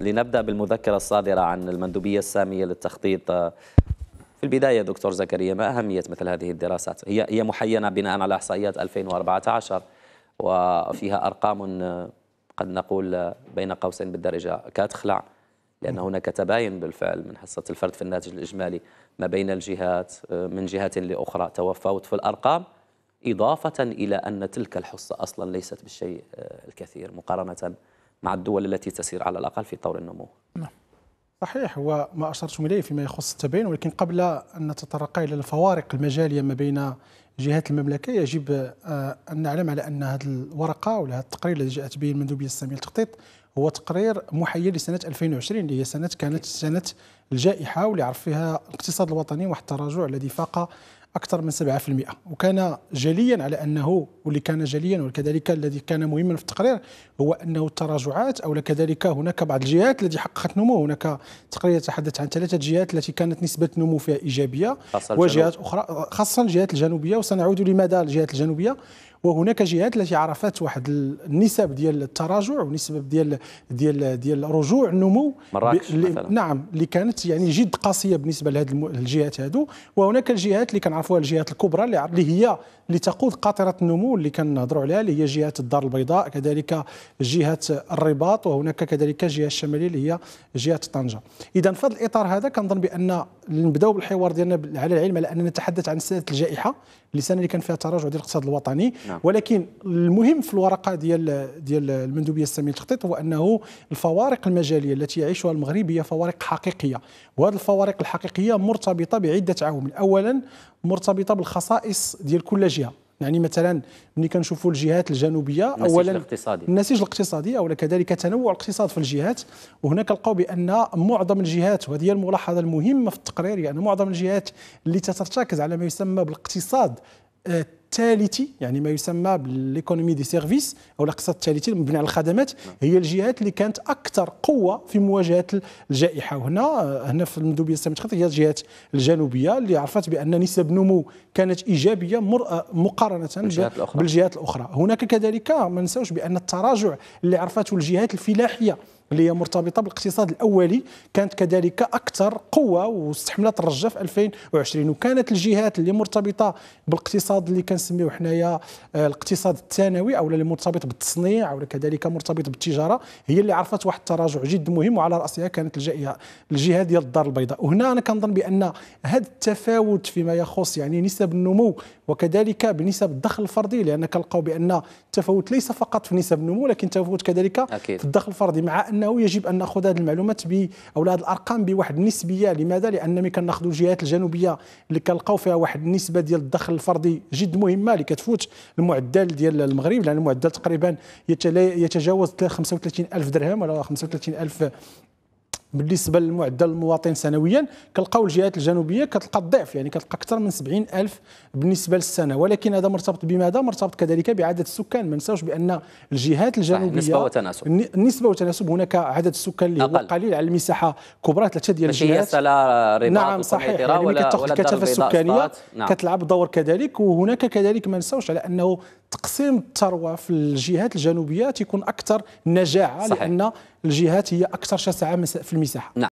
لنبدأ بالمذكرة الصادرة عن المندوبية السامية للتخطيط. في البداية دكتور زكريا ما أهمية مثل هذه الدراسات؟ هي هي محينة بناء على إحصائيات 2014 وفيها أرقام قد نقول بين قوسين بالدرجة كتخلع لأن هناك تباين بالفعل من حصة الفرد في الناتج الإجمالي ما بين الجهات من جهة لأخرى تفاوت في الأرقام إضافة إلى أن تلك الحصة أصلا ليست بالشيء الكثير مقارنة مع الدول التي تسير على الأقل في طور النمو. نعم. صحيح هو ما أشرتم إليه فيما يخص التباين ولكن قبل أن نتطرق إلى الفوارق المجالية ما بين جهات المملكة يجب آه، أن نعلم على أن هذه الورقة ولا هذا التقرير الذي جاءت به المندوبية السامية للتخطيط هو تقرير محير لسنة 2020 اللي هي سنة كانت سنة الجائحة واللي عرف فيها الاقتصاد الوطني واحد التراجع الذي فاق أكثر من 7% وكان جليا على أنه واللي كان جليا وكذلك الذي كان مهما في التقرير هو أنه التراجعات أو كذلك هناك بعض الجهات التي حققت نمو هناك تقرير يتحدث عن ثلاثة جهات التي كانت نسبة النمو فيها إيجابية وجهات أخرى خاصة الجهات الجنوبية وسنعود لماذا الجهات الجنوبية. وهناك جهات التي عرفت واحد النسب ديال التراجع ونسب ديال ديال ديال رجوع النمو مراكش مثلا. نعم اللي كانت يعني جد قاسية بالنسبة لهذه الجهات هذو وهناك الجهات اللي كنعرفوها الجهات الكبرى اللي هي اللي تقود قاطرة النمو اللي كنهضروا عليها اللي هي جهة الدار البيضاء كذلك جهة الرباط وهناك كذلك الجهه الشمالية اللي هي جهة طنجة. إذا في هذا الإطار هذا كنظن بأن نبدأو بالحوار ديالنا على العلم على نتحدث عن سنة الجائحة السنة اللي كان فيها تراجع ديال الاقتصاد الوطني. نعم. ولكن المهم في الورقة ديال ديال المندوبية الساميه للتخطيط هو أنه الفوارق المجالية التي يعيشها المغرب هي فوارق حقيقية. وهذه الفوارق الحقيقية مرتبطة بعدة عوامل. اولا مرتبطة بالخصائص ديال كل جهة. يعني مثلا ملي كنشوفوا الجهات الجنوبية النسيج اولا الاقتصادي. النسيج الاقتصادي اولا كذلك تنوع الاقتصاد في الجهات. وهناك لقوا بأن معظم الجهات وهذه هي الملاحظة المهمة في التقرير يعني معظم الجهات اللي تترتكز على ما يسمى بالاقتصاد آه، الثالثي يعني ما يسمى بالإيكونومي دي سيرفيس أو الاقتصاد الثالثي المبني على الخدمات هي الجهات اللي كانت أكثر قوة في مواجهة الجائحة. وهنا هنا في المندوبيه الساميه هي الجهات الجنوبية اللي عرفت بأن نسب نمو كانت إيجابية مقارنة بالجهات الأخرى. بالجهات الأخرى. هناك كذلك ما ننساوش بأن التراجع اللي عرفته الجهات الفلاحية اللي هي مرتبطة بالاقتصاد الأولي كانت كذلك أكثر قوة واستحملت الرجة في 2020 وكانت الجهات اللي مرتبطة بالاقتصاد اللي كنسميوه حنايا آه، الاقتصاد الثانوي أو اللي مرتبط بالتصنيع أو كذلك مرتبط بالتجارة هي اللي عرفت واحد التراجع جد مهم وعلى رأسها كانت الجهة ديال الدار البيضاء وهنا أنا كنظن بأن هذا التفاوت فيما يخص يعني نسب النمو وكذلك بنسب الدخل الفردي لأن كنلقاو بأن التفاوت ليس فقط في نسب النمو لكن تفاوت كذلك أكيد. في الدخل الفردي مع أن أنه يجب أن نأخذ هذه المعلومات ب أو هذه الأرقام بواحد النسبية. لماذا؟ لأن ملي كناخذوا الجهات الجنوبية اللي كنلقاو فيها واحد النسبة ديال الدخل الفردي جد مهمة اللي كتفوت المعدل ديال المغرب لأن المعدل تقريبا يتجاوز 35 ألف درهم ولا 35 ألف بالنسبة للمعدل المواطن سنويا كنلقاو الجهات الجنوبية كتلقى الضعف يعني كتلقى أكثر من 70 ألف بالنسبة للسنة. ولكن هذا مرتبط بماذا؟ مرتبط كذلك بعدد السكان. ما ننساوش بأن الجهات الجنوبية نسبة وتناسب. النسبة وتناسب. هناك عدد السكان اللي هو قليل على المساحة كبرى ثلاثة ديال الجهات. نعم صحيح. يعني ملي كتاخذ الكثافه السكانية نعم. كتلعب دور كذلك. وهناك كذلك ما ننساوش على أنه تقسيم الثروة في الجهات الجنوبية تيكون أكثر نجاعة صحيح. لأن الجهات هي أكثر شسعه في المساحة نعم